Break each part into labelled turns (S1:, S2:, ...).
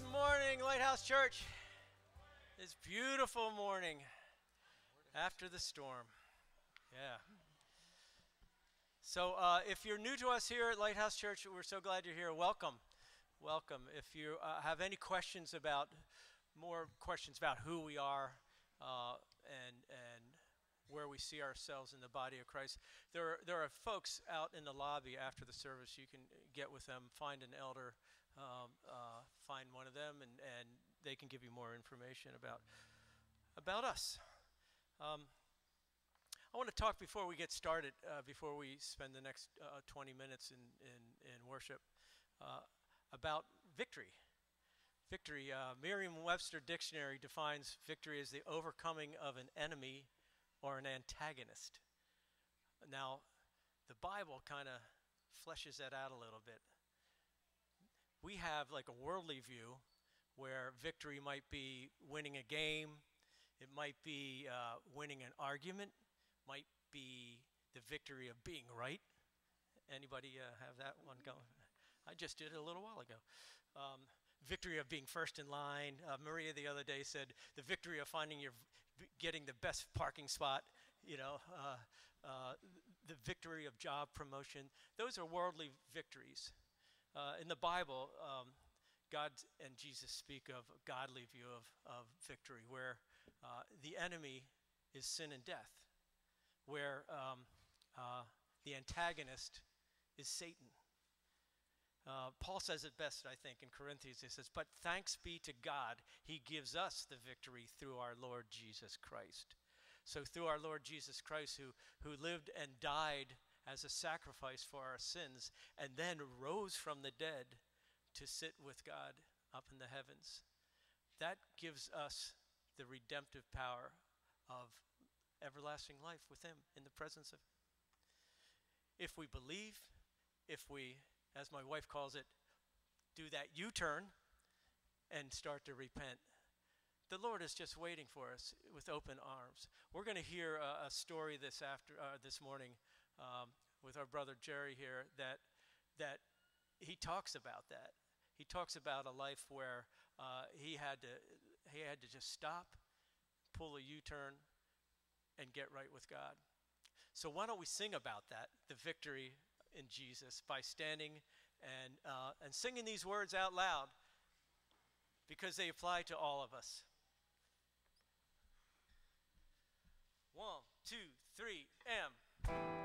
S1: morning, Lighthouse Church. It's beautiful morning after the storm. Yeah. So, uh, if you're new to us here at Lighthouse Church, we're so glad you're here. Welcome. Welcome. If you uh, have any questions about, more questions about who we are uh, and, and where we see ourselves in the body of Christ, there are, there are folks out in the lobby after the service. You can get with them, find an elder um, uh, find one of them, and, and they can give you more information about about us. Um, I want to talk before we get started, uh, before we spend the next uh, 20 minutes in, in, in worship, uh, about victory. Victory, uh, Merriam Webster Dictionary defines victory as the overcoming of an enemy or an antagonist. Now, the Bible kind of fleshes that out a little bit we have like a worldly view where victory might be winning a game, it might be uh, winning an argument, might be the victory of being right. Anybody uh, have that one going? I just did it a little while ago. Um, victory of being first in line. Uh, Maria the other day said the victory of finding your getting the best parking spot. You know, uh, uh, the victory of job promotion. Those are worldly victories. Uh, in the Bible, um, God and Jesus speak of a godly view of, of victory, where uh, the enemy is sin and death, where um, uh, the antagonist is Satan. Uh, Paul says it best, I think, in Corinthians. He says, But thanks be to God, He gives us the victory through our Lord Jesus Christ. So, through our Lord Jesus Christ, who, who lived and died as a sacrifice for our sins, and then rose from the dead to sit with God up in the heavens. That gives us the redemptive power of everlasting life with Him in the presence of Him. If we believe, if we, as my wife calls it, do that U turn and start to repent, the Lord is just waiting for us with open arms. We're going to hear a, a story this after uh, this morning um, with our brother Jerry here that that he talks about that. He talks about a life where uh, he had to he had to just stop, pull a U-turn, and get right with God. So why don't we sing about that, the victory in Jesus, by standing and uh, and singing these words out loud, because they apply to all of us. One, two, three, M.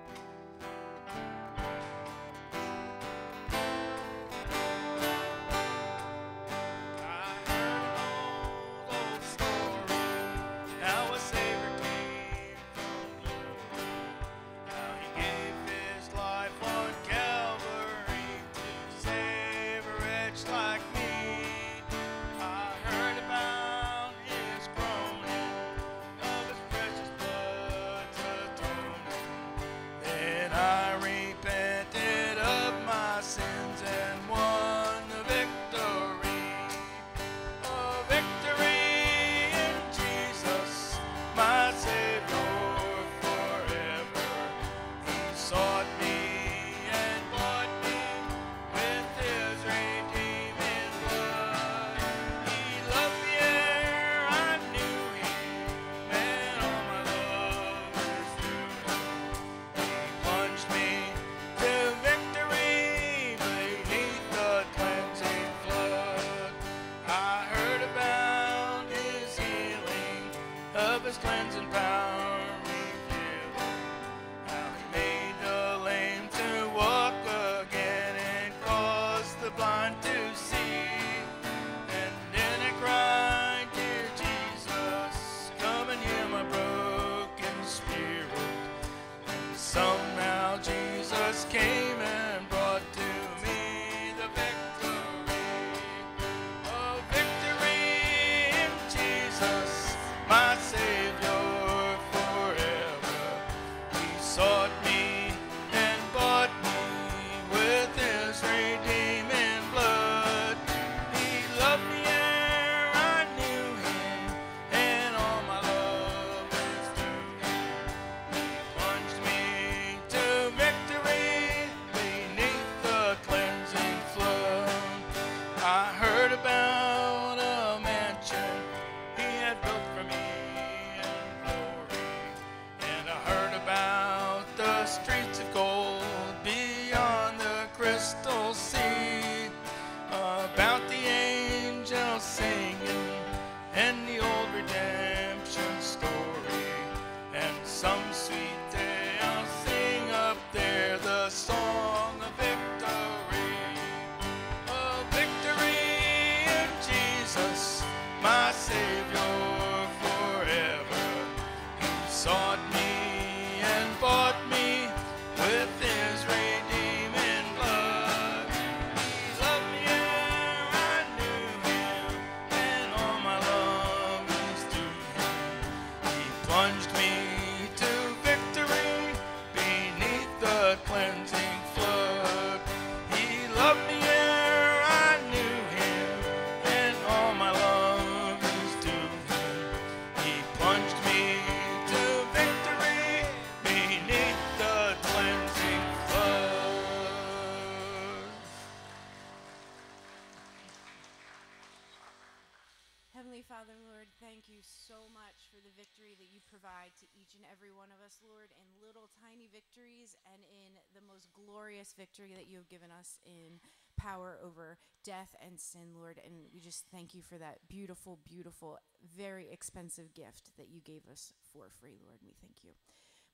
S2: victory that you have given us in power over death and sin, Lord. And we just thank you for that beautiful, beautiful, very expensive gift that you gave us for free, Lord. We thank you.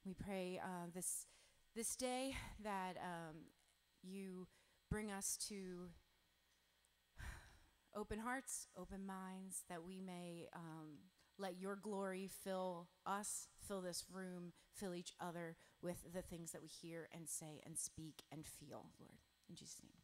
S2: We pray uh, this this day that um, you bring us to open hearts, open minds, that we may um, let your glory fill us, fill this room, fill each other with the things that we hear and say and speak and feel, Lord. In Jesus' name.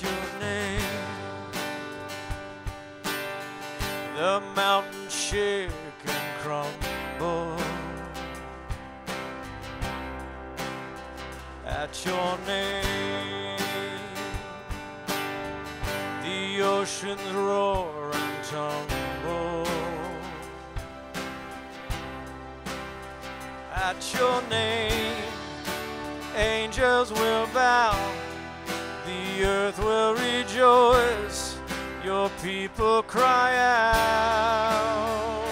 S1: Your name. The mountains shake and crumble at your name. The oceans roar and tumble at your name. Angels will bow, the earth will rejoice, your people cry out.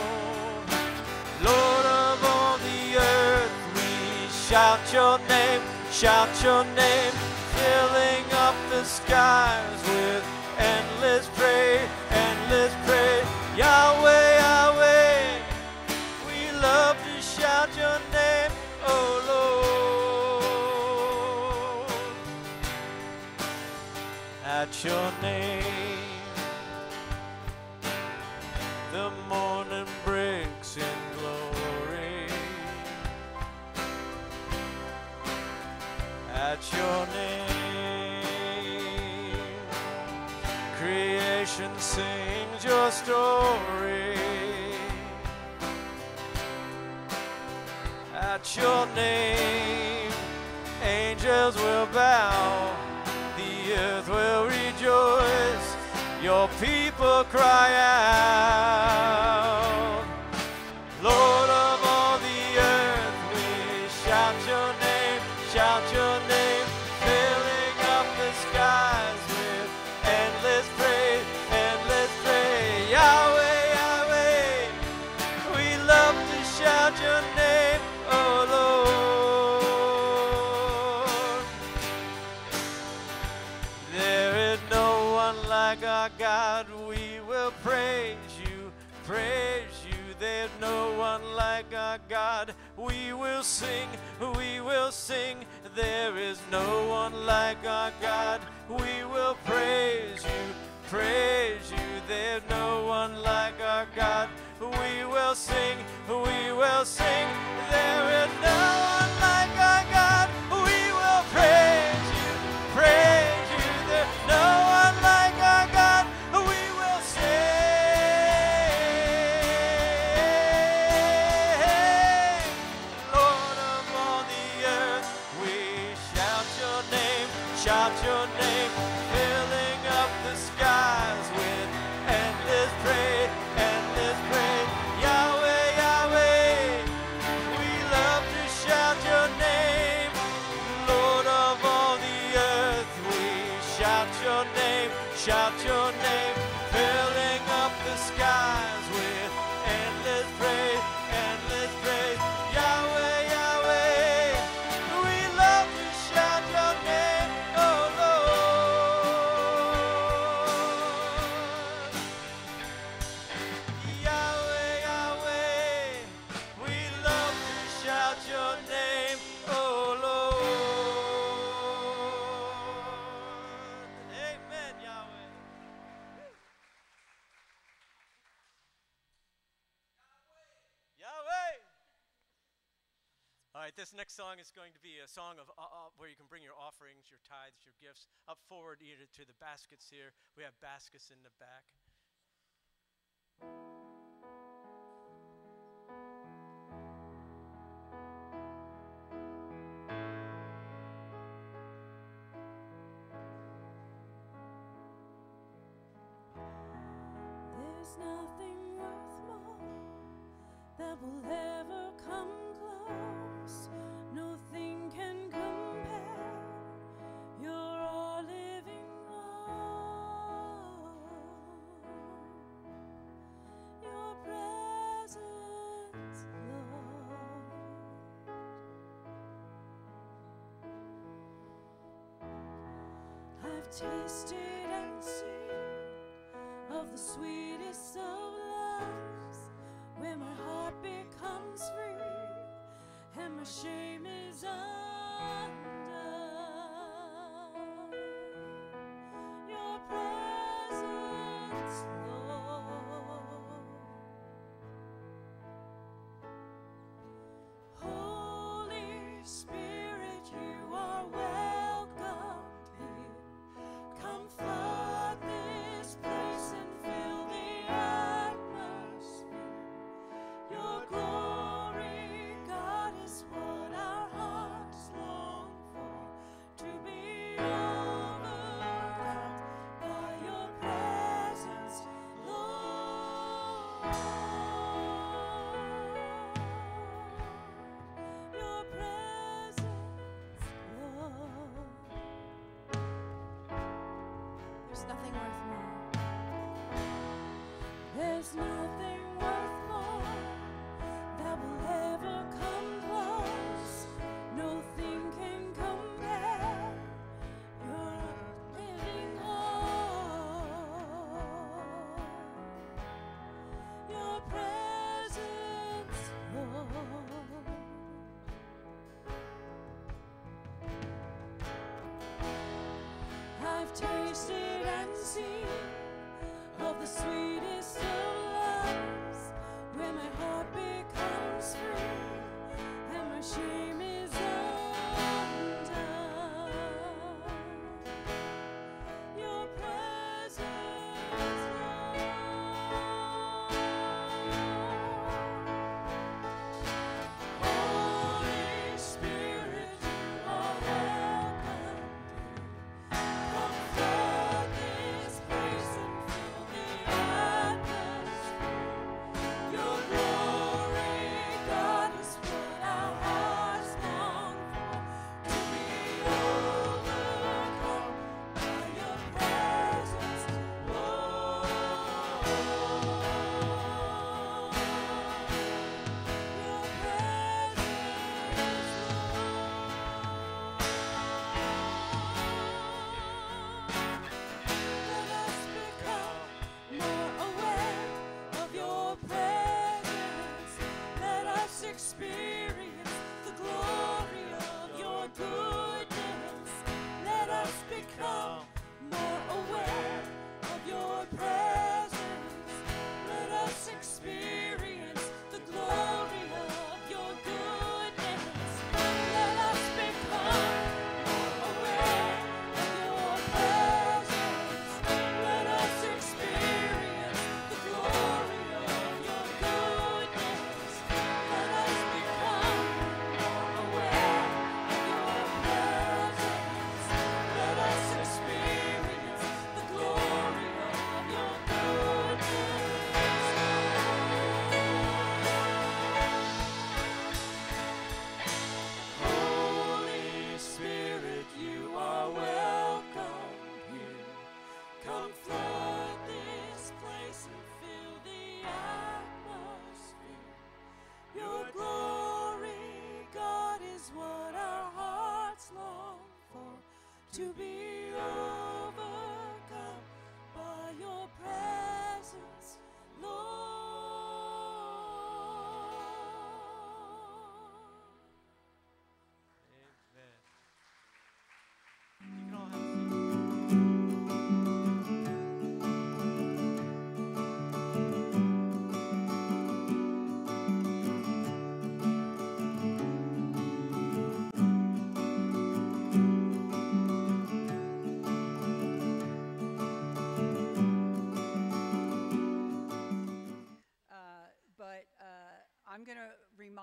S1: Lord of all the earth, we shout your name, shout your name, filling up the skies with endless praise, endless praise. Yahweh, Yahweh, we love to shout your name, At your name, the morning breaks in glory. At your name, creation sings your story. At your name, angels will bow, earth will rejoice, your people cry out. Our God. We will praise you, praise you. There's no one like our God. We will sing, we will sing. There is no one like our God. We will praise you, praise you. There's no one like our God. We will sing, we will sing. There is no one like our God. We will praise praise your tithes, your gifts up forward either to the baskets here. We have baskets in the back.
S3: There's nothing worth more that will ever tasted and seen of the sweetest
S2: nothing worth more.
S3: There's nothing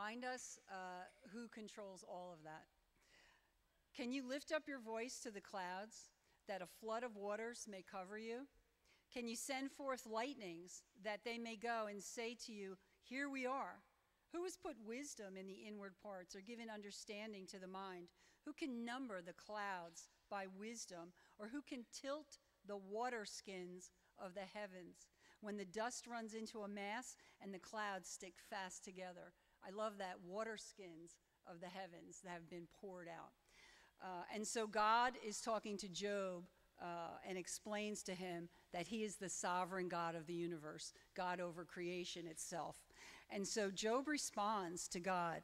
S4: remind us uh, who controls all of that. Can you lift up your voice to the clouds that a flood of waters may cover you? Can you send forth lightnings that they may go and say to you, Here we are? Who has put wisdom in the inward parts or given understanding to the mind? Who can number the clouds by wisdom or who can tilt the water skins of the heavens? When the dust runs into a mass and the clouds stick fast together. I love that water skins of the heavens that have been poured out. Uh, and so God is talking to Job uh, and explains to him that he is the sovereign God of the universe, God over creation itself. And so Job responds to God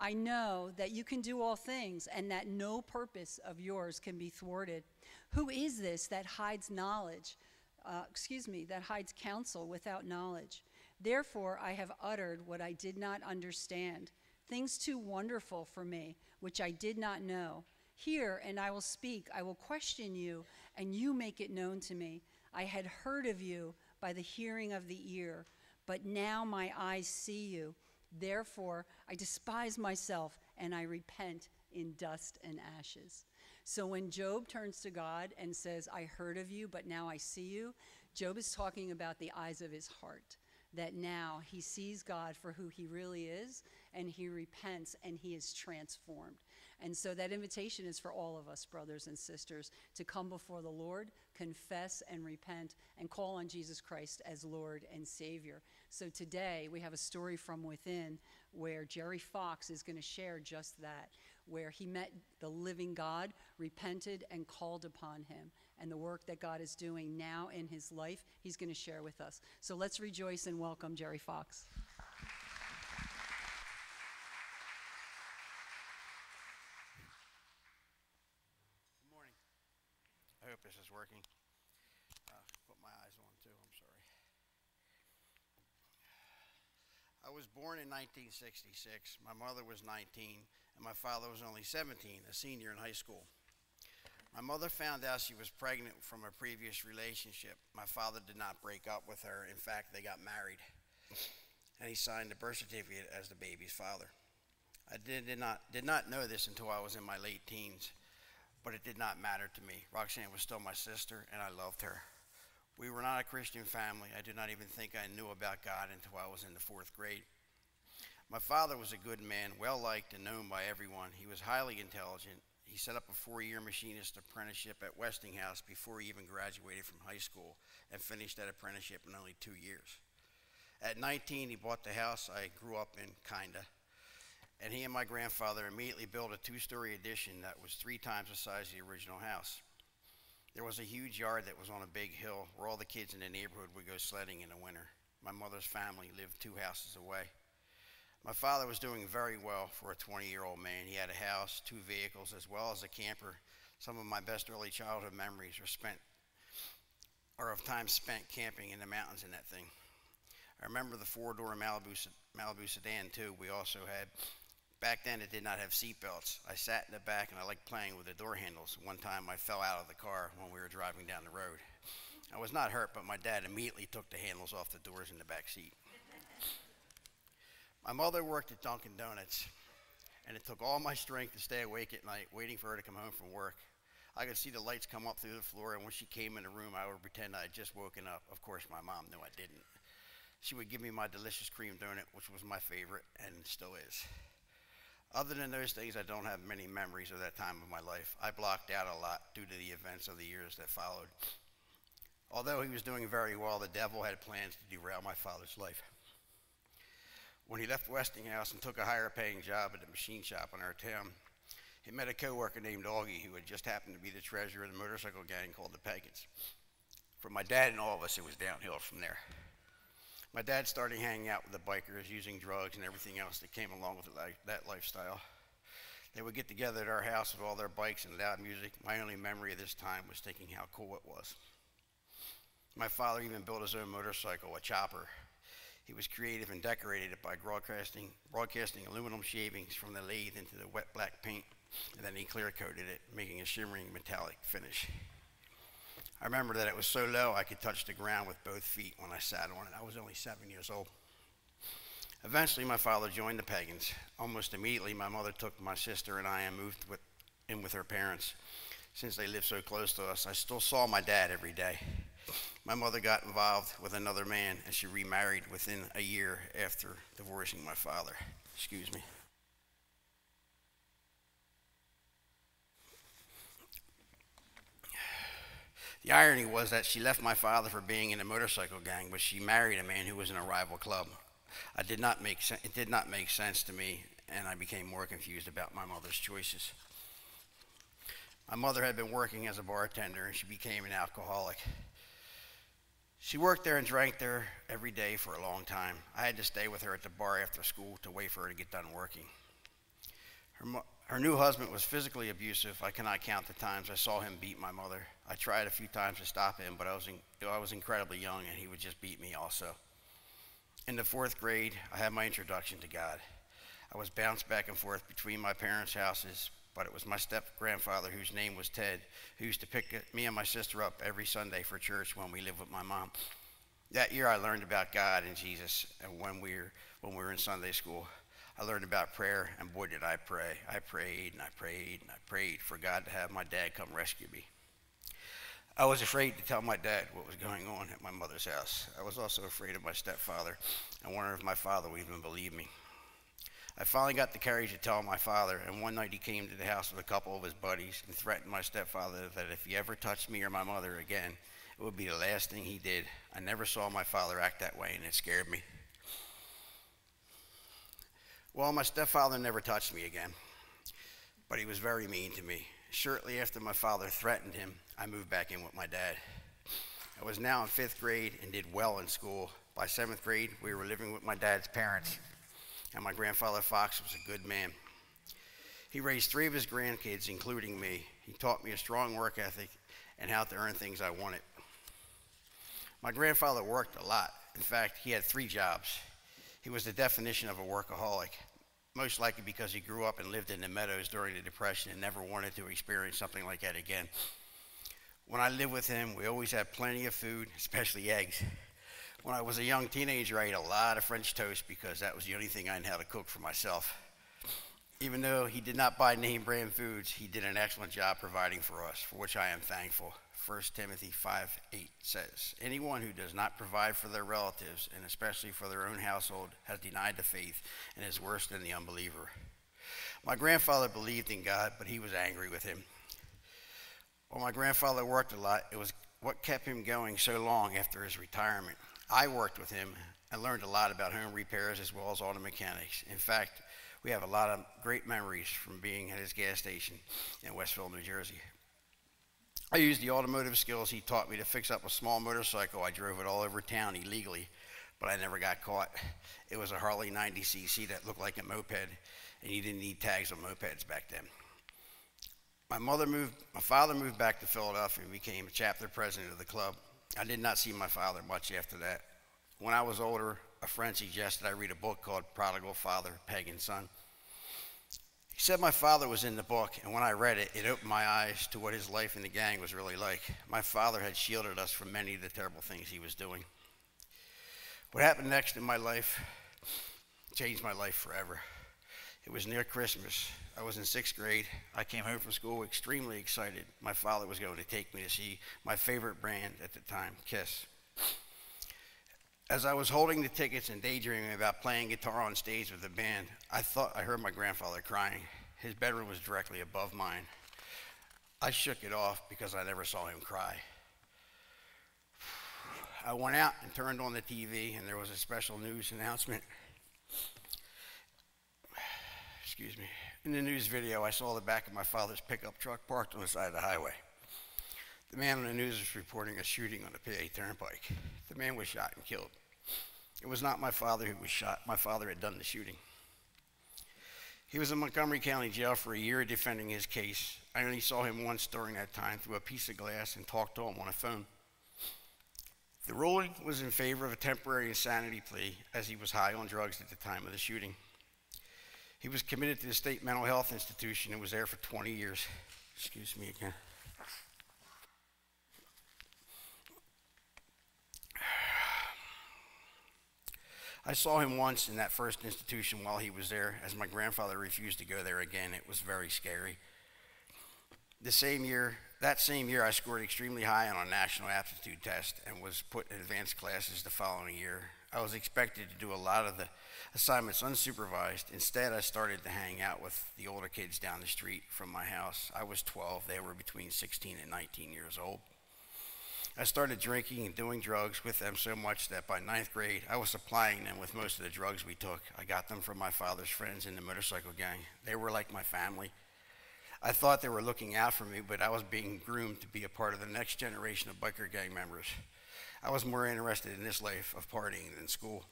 S4: I know that you can do all things and that no purpose of yours can be thwarted. Who is this that hides knowledge? Uh, excuse me, that hides counsel without knowledge. Therefore, I have uttered what I did not understand, things too wonderful for me, which I did not know. Hear, and I will speak. I will question you, and you make it known to me. I had heard of you by the hearing of the ear, but now my eyes see you. Therefore, I despise myself, and I repent in dust and ashes. So when Job turns to God and says, I heard of you, but now I see you, Job is talking about the eyes of his heart. That now he sees God for who he really is, and he repents and he is transformed. And so that invitation is for all of us, brothers and sisters, to come before the Lord, confess and repent and call on Jesus Christ as Lord and Savior. So today we have a story from within where Jerry Fox is going to share just that, where he met the living God, repented, and called upon him. And the work that God is doing now in his life, he's going to share with us. So let's rejoice and welcome Jerry Fox.
S5: Good morning. I hope this is working. Uh, put my eyes on too. I'm sorry. I was born in 1966. My mother was 19, and my father was only 17, a senior in high school. My mother found out she was pregnant from a previous relationship. My father did not break up with her. In fact, they got married, and he signed the birth certificate as the baby's father. I did, did not did not know this until I was in my late teens but it did not matter to me. Roxanne was still my sister, and I loved her. We were not a Christian family. I did not even think I knew about God until I was in the fourth grade. My father was a good man, well liked and known by everyone. He was highly intelligent. He set up a four year machinist apprenticeship at Westinghouse before he even graduated from high school and finished that apprenticeship in only two years. At 19, he bought the house I grew up in, kinda and he and my grandfather immediately built a two story addition that was three times the size of the original house. There was a huge yard that was on a big hill where all the kids in the neighborhood would go sledding in the winter. My mother's family lived two houses away. My father was doing very well for a 20 year old man. He had a house, two vehicles, as well as a camper. Some of my best early childhood memories are spent of time spent camping in the mountains in that thing. I remember the four door Malibu, Malibu sedan too. We also had Back then, it did not have seatbelts. I sat in the back and I liked playing with the door handles. One time, I fell out of the car when we were driving down the road. I was not hurt, but my dad immediately took the handles off the doors in the back seat. My mother worked at Dunkin' Donuts, and it took all my strength to stay awake at night, waiting for her to come home from work. I could see the lights come up through the floor, and when she came in the room, I would pretend I had just woken up. Of course, my mom knew I didn't. She would give me my delicious cream donut, which was my favorite and still is. Other than those things, I don't have many memories of that time of my life. I blocked out a lot due to the events of the years that followed. Although he was doing very well, the devil had plans to derail my father's life. When he left Westinghouse and took a higher paying job at a machine shop in our town, he met a coworker named Augie who had just happened to be the treasurer of the motorcycle gang called the Pagans. For my dad and all of us, it was downhill from there. My dad started hanging out with the bikers, using drugs and everything else that came along with that lifestyle. They would get together at our house with all their bikes and loud music. My only memory of this time was thinking how cool it was. My father even built his own motorcycle, a chopper. He was creative and decorated it by broadcasting, broadcasting aluminum shavings from the lathe into the wet black paint, and then he clear coated it, making a shimmering metallic finish. I remember that it was so low I could touch the ground with both feet when I sat on it. I was only seven years old. Eventually, my father joined the pagans. Almost immediately, my mother took my sister and I and moved with, in with her parents. Since they lived so close to us, I still saw my dad every day. My mother got involved with another man and she remarried within a year after divorcing my father. Excuse me. The irony was that she left my father for being in a motorcycle gang, but she married a man who was in a rival club. I did not make it did not make sense to me, and I became more confused about my mother's choices. My mother had been working as a bartender, and she became an alcoholic. She worked there and drank there every day for a long time. I had to stay with her at the bar after school to wait for her to get done working. Her, her new husband was physically abusive. I cannot count the times I saw him beat my mother. I tried a few times to stop him, but I was, in, I was incredibly young and he would just beat me also. In the fourth grade, I had my introduction to God. I was bounced back and forth between my parents' houses, but it was my step grandfather, whose name was Ted, who used to pick me and my sister up every Sunday for church when we lived with my mom. That year, I learned about God and Jesus, and when we were, when we were in Sunday school. I learned about prayer, and boy, did I pray. I prayed and I prayed and I prayed for God to have my dad come rescue me. I was afraid to tell my dad what was going on at my mother's house. I was also afraid of my stepfather. I wondered if my father would even believe me. I finally got the courage to tell my father, and one night he came to the house with a couple of his buddies and threatened my stepfather that if he ever touched me or my mother again, it would be the last thing he did. I never saw my father act that way, and it scared me. Well, my stepfather never touched me again, but he was very mean to me. Shortly after my father threatened him, I moved back in with my dad. I was now in fifth grade and did well in school. By seventh grade, we were living with my dad's parents, and my grandfather Fox was a good man. He raised three of his grandkids, including me. He taught me a strong work ethic and how to earn things I wanted. My grandfather worked a lot. In fact, he had three jobs. He was the definition of a workaholic, most likely because he grew up and lived in the meadows during the Depression and never wanted to experience something like that again. When I lived with him, we always had plenty of food, especially eggs. When I was a young teenager, I ate a lot of French toast because that was the only thing I knew how to cook for myself. Even though he did not buy name brand foods, he did an excellent job providing for us, for which I am thankful. 1 Timothy 5 8 says, Anyone who does not provide for their relatives, and especially for their own household, has denied the faith and is worse than the unbeliever. My grandfather believed in God, but he was angry with him. While my grandfather worked a lot, it was what kept him going so long after his retirement. I worked with him and learned a lot about home repairs as well as auto mechanics. In fact, we have a lot of great memories from being at his gas station in Westville, New Jersey. I used the automotive skills he taught me to fix up a small motorcycle. I drove it all over town illegally, but I never got caught. It was a Harley 90cc that looked like a moped, and you didn't need tags on mopeds back then. My mother moved, my father moved back to Philadelphia and became a chapter president of the club. I did not see my father much after that. When I was older, a friend suggested I read a book called Prodigal Father, Pagan Son. He said my father was in the book, and when I read it, it opened my eyes to what his life in the gang was really like. My father had shielded us from many of the terrible things he was doing. What happened next in my life changed my life forever. It was near Christmas. I was in sixth grade. I came home from school extremely excited. My father was going to take me to see my favorite brand at the time, Kiss. As I was holding the tickets and daydreaming about playing guitar on stage with the band, I thought I heard my grandfather crying. His bedroom was directly above mine. I shook it off because I never saw him cry. I went out and turned on the TV, and there was a special news announcement. Excuse me. In the news video, I saw the back of my father's pickup truck parked on the side of the highway. The man on the news was reporting a shooting on the PA Turnpike. The man was shot and killed. It was not my father who was shot. My father had done the shooting. He was in Montgomery County Jail for a year defending his case. I only saw him once during that time through a piece of glass and talked to him on a phone. The ruling was in favor of a temporary insanity plea as he was high on drugs at the time of the shooting. He was committed to the state mental health institution and was there for 20 years. Excuse me again. I saw him once in that first institution while he was there, as my grandfather refused to go there again. It was very scary. The same year, that same year, I scored extremely high on a national aptitude test and was put in advanced classes the following year. I was expected to do a lot of the assignments unsupervised. Instead, I started to hang out with the older kids down the street from my house. I was 12, they were between 16 and 19 years old. I started drinking and doing drugs with them so much that by ninth grade, I was supplying them with most of the drugs we took. I got them from my father's friends in the motorcycle gang. They were like my family. I thought they were looking out for me, but I was being groomed to be a part of the next generation of biker gang members. I was more interested in this life of partying than school.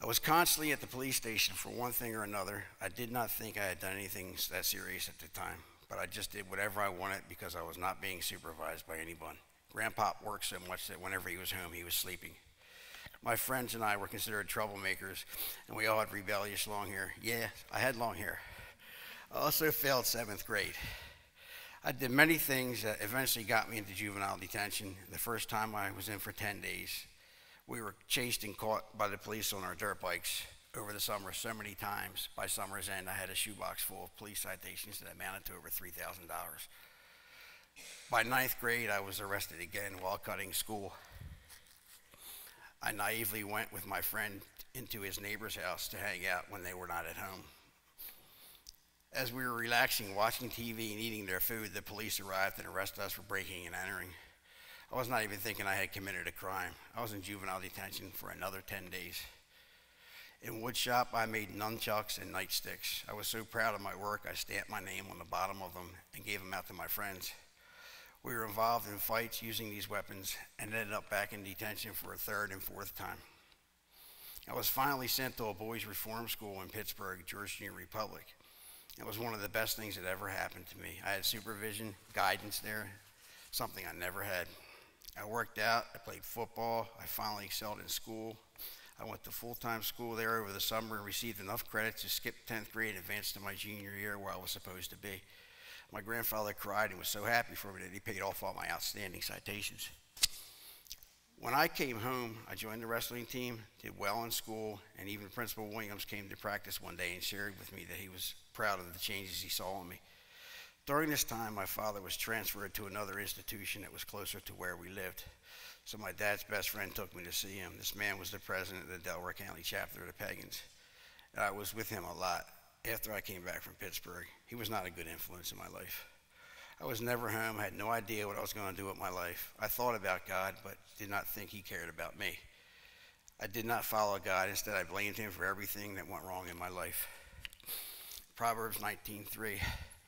S5: I was constantly at the police station for one thing or another. I did not think I had done anything that serious at the time but I just did whatever I wanted because I was not being supervised by anyone. Grandpa worked so much that whenever he was home, he was sleeping. My friends and I were considered troublemakers, and we all had rebellious long hair. Yeah, I had long hair. I also failed seventh grade. I did many things that eventually got me into juvenile detention. The first time I was in for 10 days, we were chased and caught by the police on our dirt bikes over the summer so many times. By summer's end, I had a shoebox full of police citations that amounted to over $3,000. By ninth grade, I was arrested again while cutting school. I naively went with my friend into his neighbor's house to hang out when they were not at home. As we were relaxing, watching TV, and eating their food, the police arrived and arrested us for breaking and entering. I was not even thinking I had committed a crime. I was in juvenile detention for another 10 days. In woodshop, I made nunchucks and nightsticks. I was so proud of my work, I stamped my name on the bottom of them and gave them out to my friends. We were involved in fights using these weapons and ended up back in detention for a third and fourth time. I was finally sent to a boys' reform school in Pittsburgh, George Junior Republic. It was one of the best things that ever happened to me. I had supervision, guidance there, something I never had. I worked out, I played football, I finally excelled in school. I went to full time school there over the summer and received enough credits to skip 10th grade and advance to my junior year where I was supposed to be. My grandfather cried and was so happy for me that he paid off all my outstanding citations. When I came home, I joined the wrestling team, did well in school, and even Principal Williams came to practice one day and shared with me that he was proud of the changes he saw in me. During this time, my father was transferred to another institution that was closer to where we lived. So my dad's best friend took me to see him. This man was the president of the Delaware County chapter of the Pagans. And I was with him a lot after I came back from Pittsburgh. He was not a good influence in my life. I was never home, I had no idea what I was going to do with my life. I thought about God, but did not think He cared about me. I did not follow God. Instead, I blamed Him for everything that went wrong in my life. Proverbs 19:3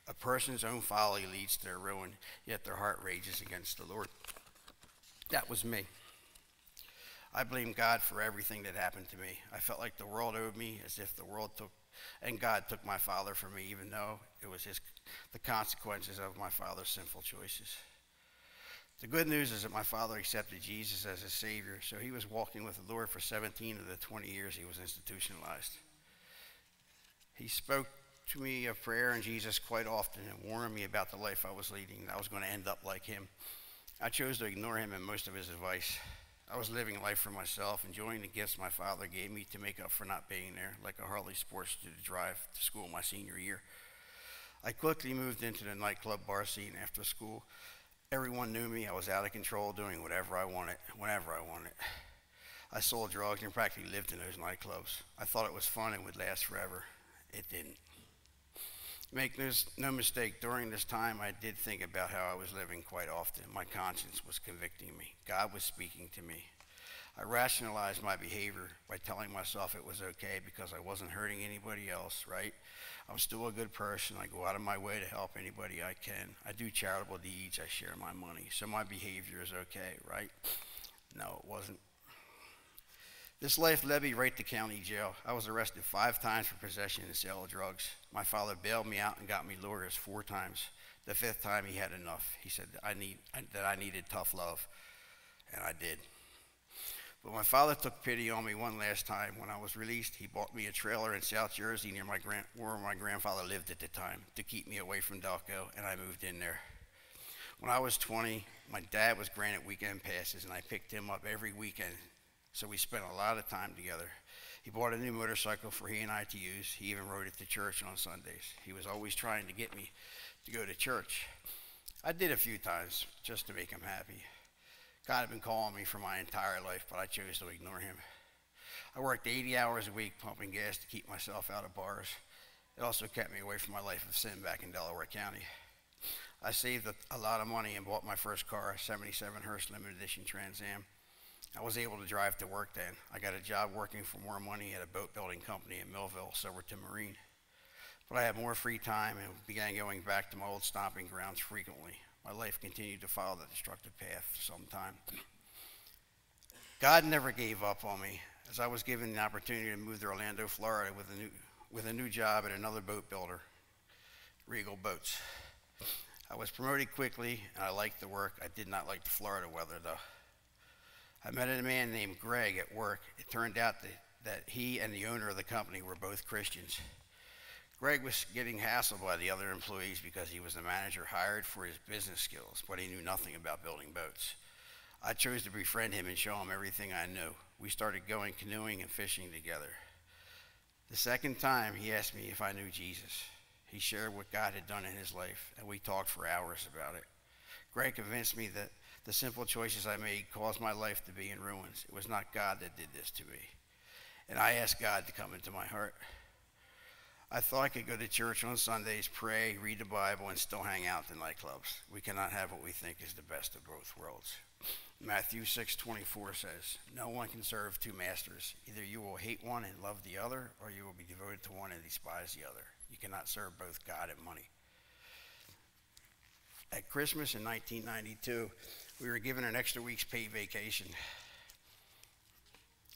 S5: A person's own folly leads to their ruin, yet their heart rages against the Lord. That was me. I blamed God for everything that happened to me. I felt like the world owed me as if the world took, and God took my father from me, even though it was his, the consequences of my father's sinful choices. The good news is that my father accepted Jesus as his Savior, so he was walking with the Lord for 17 of the 20 years he was institutionalized. He spoke to me of prayer and Jesus quite often and warned me about the life I was leading. I was going to end up like him. I chose to ignore him and most of his advice. I was living life for myself, enjoying the gifts my father gave me to make up for not being there, like a Harley Sportster to drive to school my senior year. I quickly moved into the nightclub bar scene after school. Everyone knew me. I was out of control, doing whatever I wanted, whenever I wanted. I sold drugs and practically lived in those nightclubs. I thought it was fun and would last forever. It didn't. Make no, mistake, during this time, I did think about how I was living quite often. My conscience was convicting me. God was speaking to me. I rationalized my behavior by telling myself it was okay because I wasn't hurting anybody else, right? I'm still a good person. I go out of my way to help anybody I can. I do charitable deeds. I share my money. So my behavior is okay, right? No, it wasn't. This life led me right to county jail. I was arrested five times for possession and sale of drugs. My father bailed me out and got me lawyers four times. The fifth time, he had enough. He said I need, that I needed tough love, and I did. But my father took pity on me one last time. When I was released, he bought me a trailer in South Jersey near my grand, where my grandfather lived at the time to keep me away from Delco, and I moved in there. When I was 20, my dad was granted weekend passes, and I picked him up every weekend so we spent a lot of time together. He bought a new motorcycle for he and I to use. He even rode it to church on Sundays. He was always trying to get me to go to church. I did a few times just to make him happy. God had been calling me for my entire life, but I chose to ignore him. I worked 80 hours a week pumping gas to keep myself out of bars. It also kept me away from my life of sin back in Delaware County. I saved a, lot of money and bought my first car, a 77 Hurst Limited Edition Trans Am. I was able to drive to work then. I got a job working for more money at a boat building company in Millville, Silverton Marine. But I had more free time and began going back to my old stomping grounds frequently. My life continued to follow the destructive path for some time. God never gave up on me as I was given the opportunity to move to Orlando, Florida with a new, with a new job at another boat builder, Regal Boats. I was promoted quickly and I liked the work. I did not like the Florida weather though. I met a man named Greg at work. It turned out that, that he and the owner of the company were both Christians. Greg was getting hassled by the other employees because he was the manager hired for his business skills, but he knew nothing about building boats. I chose to befriend him and show him everything I knew. We started going canoeing and fishing together. The second time, he asked me if I knew Jesus. He shared what God had done in his life, and we talked for hours about it. Greg convinced me that The simple choices I made caused my life to be in ruins. It was not God that did this to me. And I asked God to come into my heart. I thought I could go to church on Sundays, pray, read the Bible, and still hang out in nightclubs. We cannot have what we think is the best of both worlds. Matthew 6:24 says, "No one can serve two masters. Either you will hate one and love the other, or you will be devoted to one and despise the other. You cannot serve both God and money." At Christmas in 1992, we were given an extra week's paid vacation.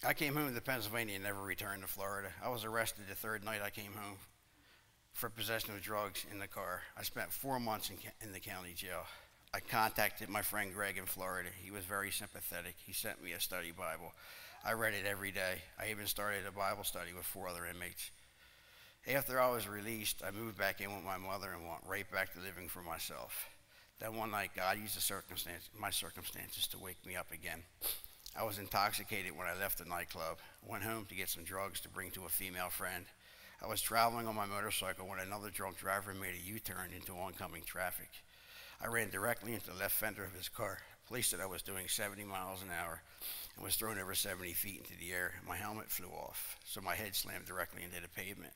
S5: I came home to Pennsylvania and never returned to Florida. I was arrested the third night I came home for possession of drugs in the car. I spent four months in, in the county jail. I contacted my friend Greg in Florida. He was very sympathetic. He sent me a study Bible. I read it every day. I even started a Bible study with four other inmates. After I was released, I moved back in with my mother and went right back to living for myself. Then one night, God used the circumstance, my circumstances to wake me up again. I was intoxicated when I left the nightclub. Went home to get some drugs to bring to a female friend. I was traveling on my motorcycle when another drunk driver made a U-turn into oncoming traffic. I ran directly into the left fender of his car. Police said I was doing 70 miles an hour and was thrown over 70 feet into the air. My helmet flew off, so my head slammed directly into the pavement.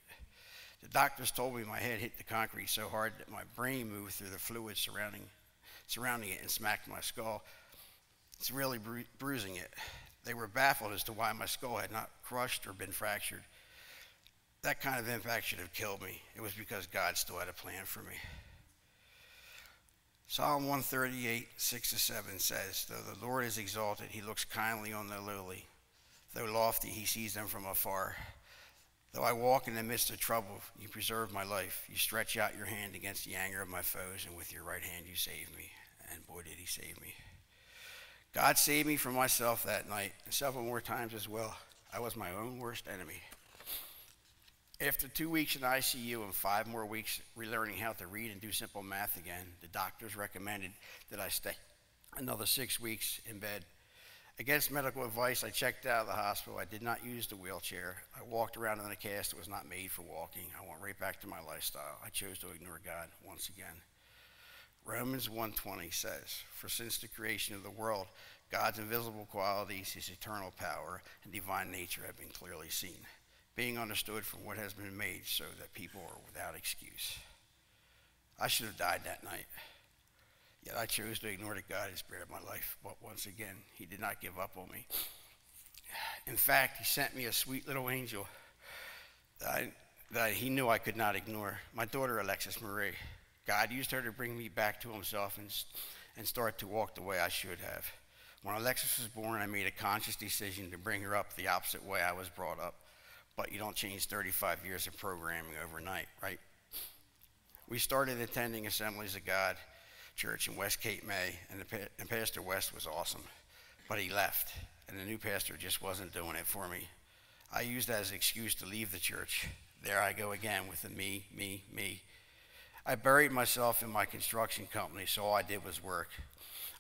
S5: The doctors told me my head hit the concrete so hard that my brain moved through the fluid surrounding, surrounding it and smacked my skull. It's really bru- bruising it. They were baffled as to why my skull had not crushed or been fractured. That kind of impact should have killed me. It was because God still had a plan for me. Psalm 138, 6 to 7 says, Though the Lord is exalted, he looks kindly on the lowly. Though lofty, he sees them from afar. Though I walk in the midst of trouble, you preserve my life. You stretch out your hand against the anger of my foes, and with your right hand you save me. And boy, did he save me. God saved me from myself that night, and several more times as well. I was my own worst enemy. After two weeks in ICU and five more weeks relearning how to read and do simple math again, the doctors recommended that I stay another six weeks in bed. Against medical advice, I checked out of the hospital. I did not use the wheelchair. I walked around in a cast that was not made for walking. I went right back to my lifestyle. I chose to ignore God once again. Romans 1:20 says, "For since the creation of the world, God's invisible qualities, his eternal power, and divine nature have been clearly seen, being understood from what has been made so that people are without excuse." I should have died that night. Yet I chose to ignore the God who spared my life. But once again, he did not give up on me. In fact, he sent me a sweet little angel that, I, that he knew I could not ignore. My daughter, Alexis Marie. God used her to bring me back to himself and, and start to walk the way I should have. When Alexis was born, I made a conscious decision to bring her up the opposite way I was brought up. But you don't change 35 years of programming overnight, right? We started attending Assemblies of God church in West Cape May, and, the, and Pastor West was awesome. But he left, and the new pastor just wasn't doing it for me. I used that as an excuse to leave the church. There I go again with the me, me, me. I buried myself in my construction company, so all I did was work.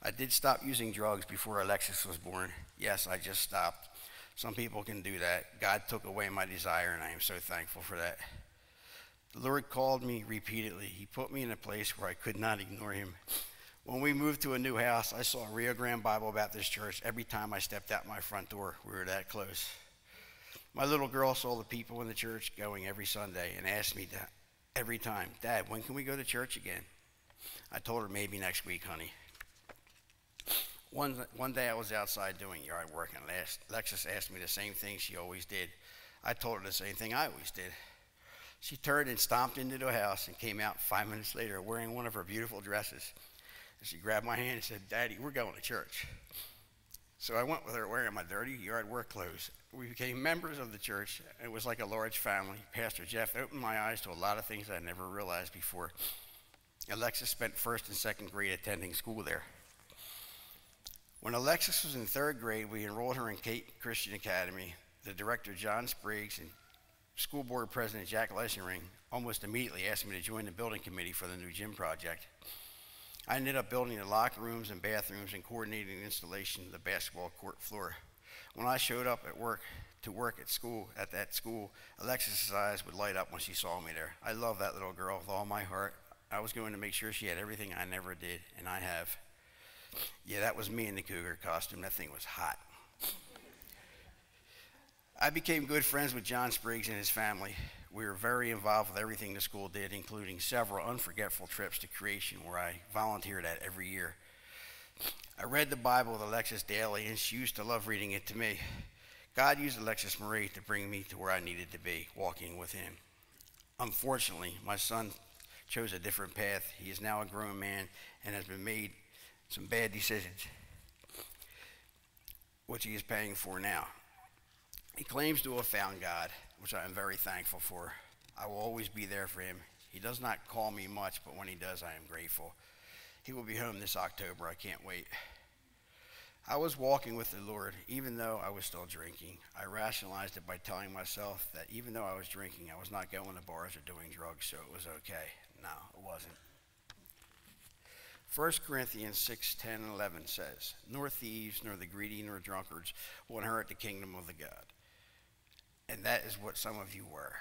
S5: I did stop using drugs before Alexis was born. Yes, I just stopped. Some people can do that. God took away my desire, and I am so thankful for that. The Lord called me repeatedly. He put me in a place where I could not ignore Him. When we moved to a new house, I saw a Rio Grande Bible Baptist Church every time I stepped out my front door. We were that close. My little girl saw the people in the church going every Sunday and asked me to, every time, Dad, when can we go to church again? I told her maybe next week, honey. One, one day I was outside doing yard work, and Alexis asked me the same thing she always did. I told her the same thing I always did. She turned and stomped into the house and came out five minutes later wearing one of her beautiful dresses. And she grabbed my hand and said, Daddy, we're going to church. So I went with her wearing my dirty yard work clothes. We became members of the church. It was like a large family. Pastor Jeff opened my eyes to a lot of things I never realized before. Alexis spent first and second grade attending school there. When Alexis was in third grade, we enrolled her in Cape Christian Academy. The director, John Spriggs, and school board president, Jack Lessering, almost immediately asked me to join the building committee for the new gym project. I ended up building the locker rooms and bathrooms and coordinating the installation of the basketball court floor. When I showed up at work to work at school at that school, Alexis's eyes would light up when she saw me there. I love that little girl with all my heart. I was going to make sure she had everything I never did, and I have. Yeah, that was me in the cougar costume. That thing was hot. I became good friends with John Spriggs and his family. We were very involved with everything the school did, including several unforgettable trips to creation where I volunteered at every year. I read the Bible with Alexis daily, and she used to love reading it to me. God used Alexis Marie to bring me to where I needed to be, walking with Him. Unfortunately, my son chose a different path. He is now a grown man and has been made some bad decisions, which he is paying for now. He claims to have found God, which I am very thankful for. I will always be there for him. He does not call me much, but when he does, I am grateful. He will be home this October. I can't wait. I was walking with the Lord even though I was still drinking. I rationalized it by telling myself that even though I was drinking, I was not going to bars or doing drugs, so it was okay. No, it wasn't. 1 Corinthians 6, 10, and 11 says, Nor thieves, nor the greedy, nor drunkards will inherit the kingdom of the God. And that is what some of you were.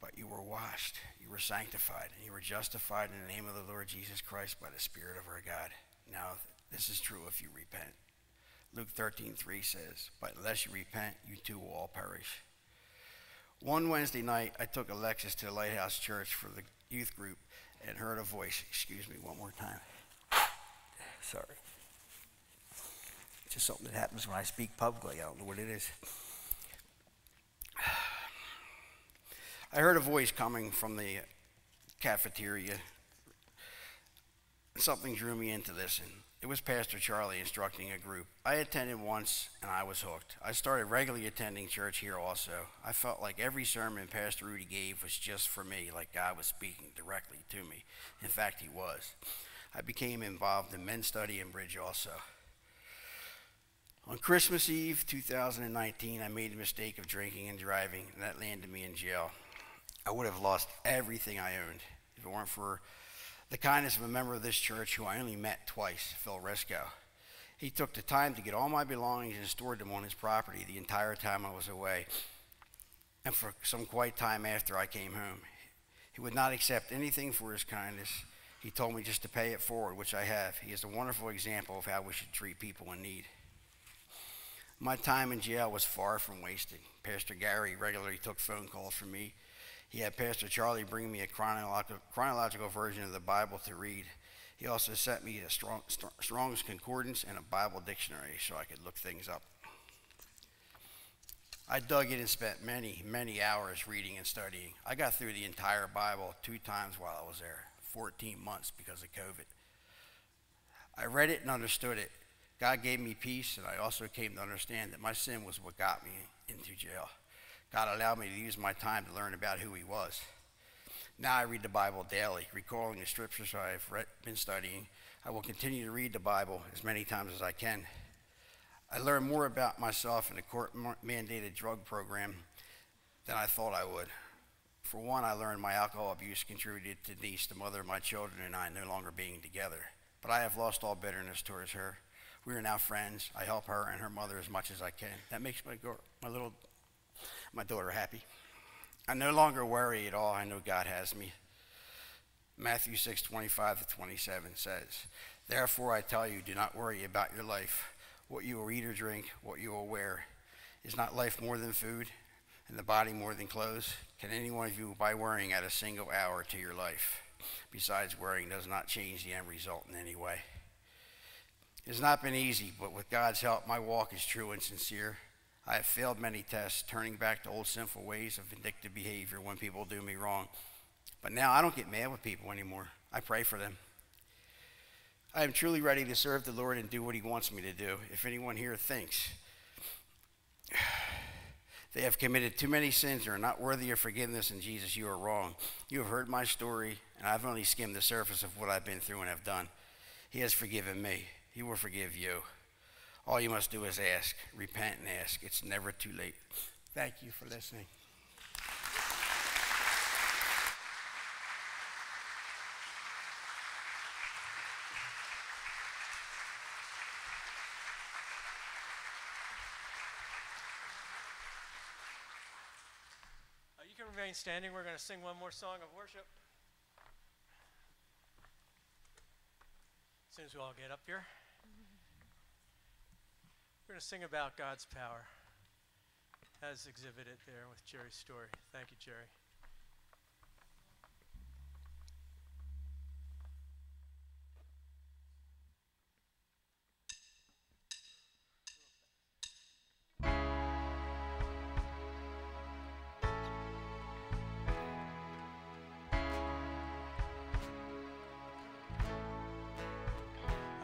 S5: But you were washed, you were sanctified, and you were justified in the name of the Lord Jesus Christ by the Spirit of our God. Now, this is true if you repent. Luke 13, 3 says, But unless you repent, you too will all perish. One Wednesday night, I took Alexis to the Lighthouse Church for the youth group and heard a voice. Excuse me one more time. Sorry. It's just something that happens when I speak publicly. I don't know what it is. I heard a voice coming from the cafeteria. Something drew me into this, and it was Pastor Charlie instructing a group. I attended once and I was hooked. I started regularly attending church here also. I felt like every sermon Pastor Rudy gave was just for me, like God was speaking directly to me. In fact, he was. I became involved in men's study and bridge also. On Christmas Eve 2019, I made the mistake of drinking and driving, and that landed me in jail. I would have lost everything I owned if it weren't for the kindness of a member of this church who I only met twice, Phil Risco. He took the time to get all my belongings and stored them on his property the entire time I was away, and for some quite time after I came home. He would not accept anything for his kindness. He told me just to pay it forward, which I have. He is a wonderful example of how we should treat people in need. My time in jail was far from wasted. Pastor Gary regularly took phone calls from me he had Pastor Charlie bring me a chronological, chronological version of the Bible to read. He also sent me a strong, Strong's Concordance and a Bible dictionary so I could look things up. I dug in and spent many, many hours reading and studying. I got through the entire Bible two times while I was there, 14 months because of COVID. I read it and understood it. God gave me peace, and I also came to understand that my sin was what got me into jail. God allowed me to use my time to learn about who He was. Now I read the Bible daily, recalling the scriptures I've read, been studying. I will continue to read the Bible as many times as I can. I learned more about myself in the court mandated drug program than I thought I would. For one, I learned my alcohol abuse contributed to Denise, the mother of my children, and I no longer being together. But I have lost all bitterness towards her. We are now friends. I help her and her mother as much as I can. That makes my, girl, my little my daughter happy. I no longer worry at all. I know God has me. Matthew 6, 25 to 27 says, Therefore I tell you, do not worry about your life, what you will eat or drink, what you will wear. Is not life more than food, and the body more than clothes? Can any one of you, by worrying, add a single hour to your life? Besides, worrying does not change the end result in any way. It has not been easy, but with God's help, my walk is true and sincere. I have failed many tests, turning back to old sinful ways of vindictive behavior when people do me wrong. But now I don't get mad with people anymore. I pray for them. I am truly ready to serve the Lord and do what He wants me to do. If anyone here thinks they have committed too many sins or are not worthy of forgiveness in Jesus, you are wrong. You have heard my story, and I've only skimmed the surface of what I've been through and have done. He has forgiven me, He will forgive you. All you must do is ask, repent and ask. It's never too late. Thank you for listening.
S1: You can remain standing. We're going to sing one more song of worship. As soon as we all get up here. We're going to sing about God's power as exhibited there with Jerry's story. Thank you, Jerry.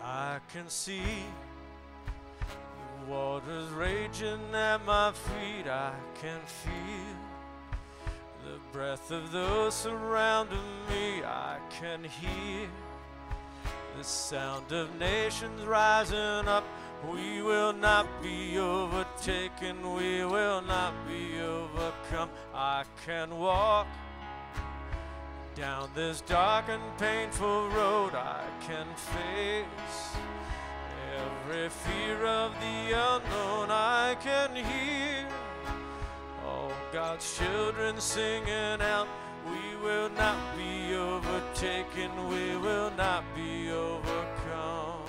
S1: I can see waters raging at my feet. I can feel the breath of those surrounding me. I can hear the sound of nations rising up. We will not be overtaken. We will not be overcome. I can walk down this dark and painful road. I can face every fear of the unknown. I can hear all God's children singing out. We will not be overtaken. We will not be overcome.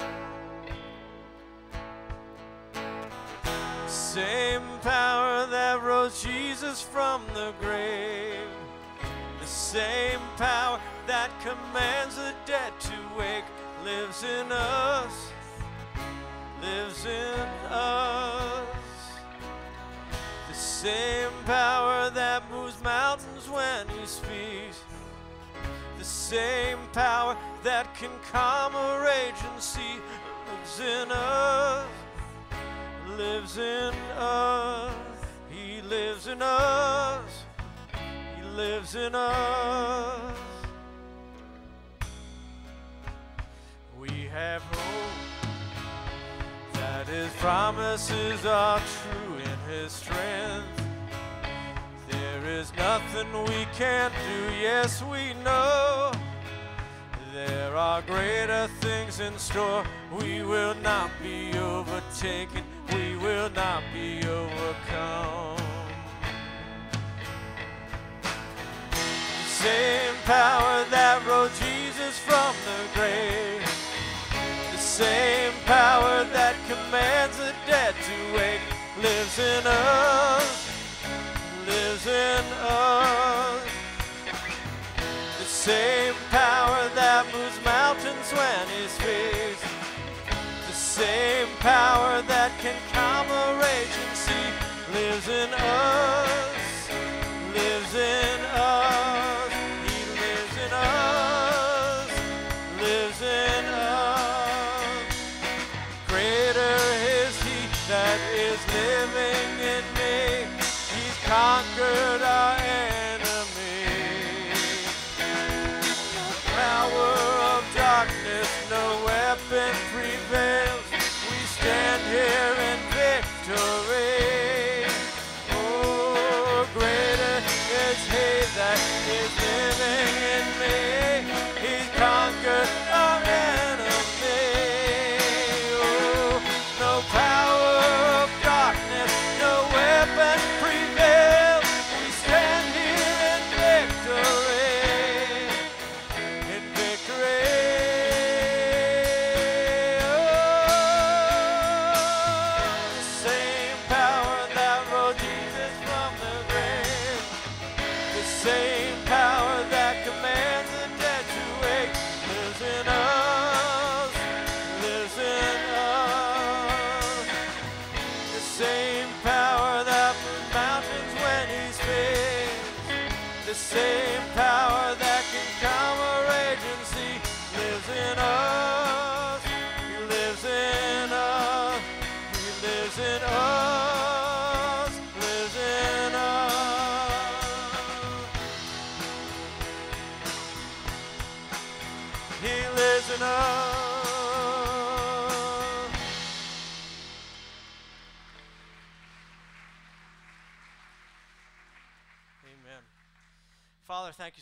S1: Same power that rose Jesus from the grave. The same power that commands the dead to wake lives in us. Lives in us. The same power that moves mountains when he speaks. The same power that can calm a raging sea lives in us. Lives in us. He lives in us. He lives in us. We have hope that His promises are true in His strength. There is nothing we can't do, yes, we know. There are greater things in store. We will not be overtaken, we will not be overcome. The same power that rose Jesus from the grave, same power that commands the dead to wake, lives in us, lives in us. The same power that moves mountains when he speaks. The same power that can calm a raging sea lives in us. Lives in us.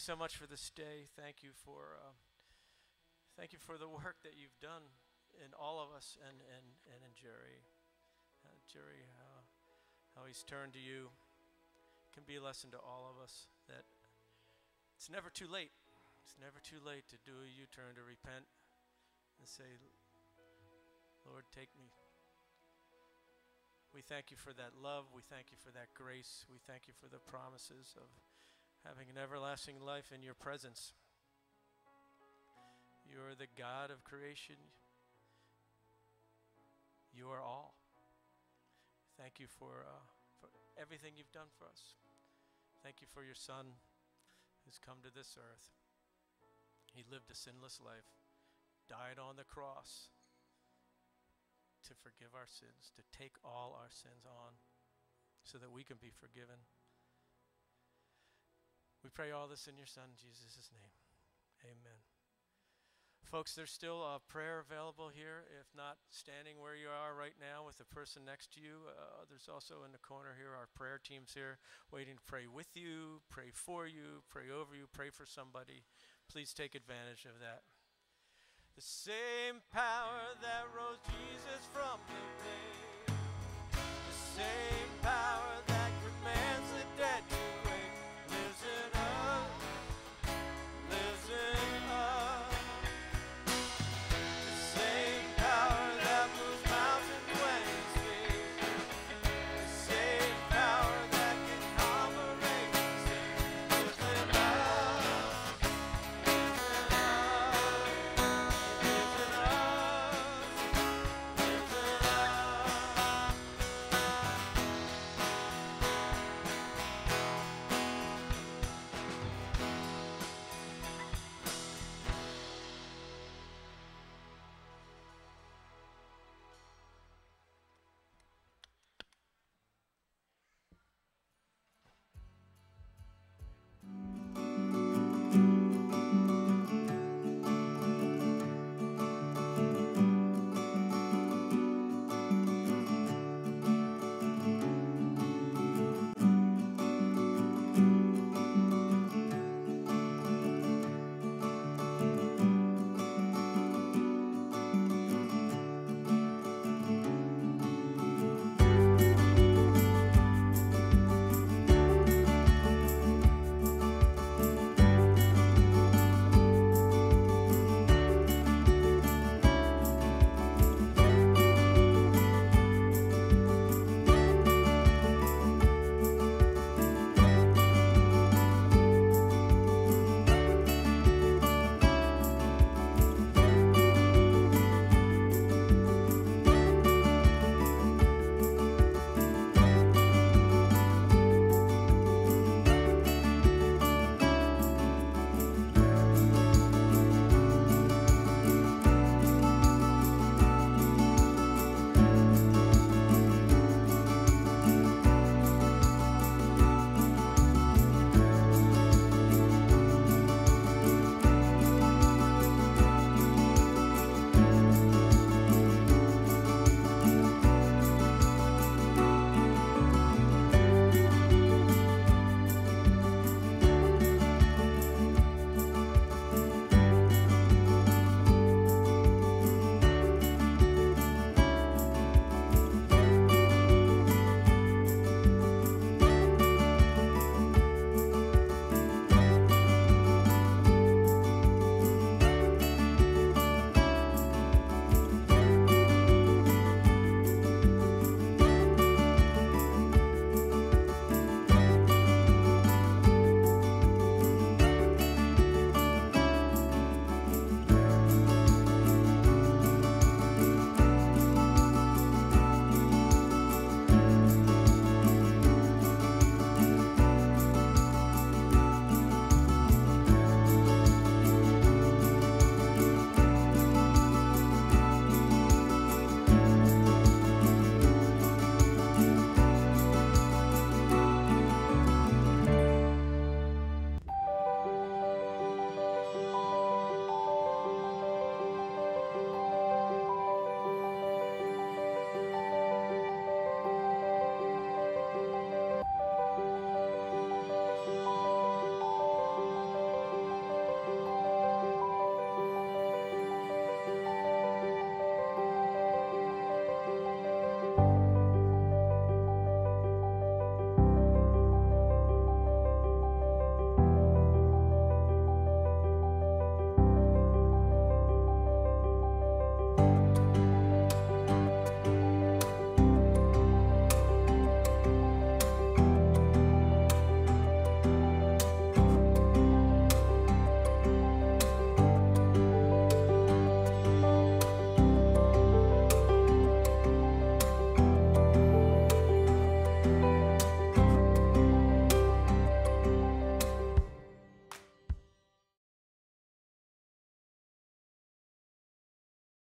S1: So much for this day. Thank you for uh, thank you for the work that you've done in all of us and and, and in Jerry. Uh, Jerry, how how he's turned to you can be a lesson to all of us that it's never too late. It's never too late to do a U-turn to repent and say, Lord, take me. We thank you for that love. We thank you for that grace. We thank you for the promises of having an everlasting life in your presence. You are the God of creation. You are all. Thank you for, uh, for everything you've done for us. Thank you for your Son who's come to this earth. He lived a sinless life, died on the cross to forgive our sins, to take all our sins on so that we can be forgiven. We pray all this in your Son, Jesus' name. Amen. Folks, there's still a prayer available here. If not standing where you are right now with the person next to you, uh, there's also in the corner here our prayer teams here waiting to pray with you, pray for you, pray over you, pray for somebody. Please take advantage of that. The same power that rose Jesus from the grave, the same power that commands.